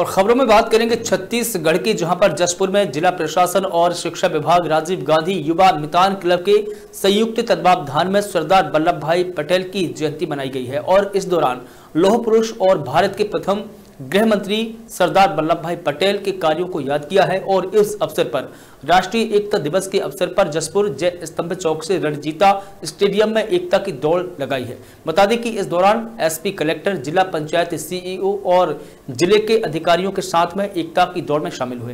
और खबरों में बात करेंगे छत्तीसगढ़ की, जहाँ पर जसपुर में जिला प्रशासन और शिक्षा विभाग राजीव गांधी युवा मितान क्लब के संयुक्त तत्वावधान में सरदार वल्लभ भाई पटेल की जयंती मनाई गई है। और इस दौरान लोह पुरुष और भारत के प्रथम गृह मंत्री सरदार वल्लभ भाई पटेल के कार्यों को याद किया है और इस अवसर पर, राष्ट्रीय एकता दिवस के अवसर पर जसपुर जय स्तंभ चौक से रणजीता स्टेडियम में एकता की दौड़ लगाई है। बता दें कि इस दौरान एसपी कलेक्टर, जिला पंचायत सीईओ और ज़िले के अधिकारियों के साथ में एकता की दौड़ में शामिल हुए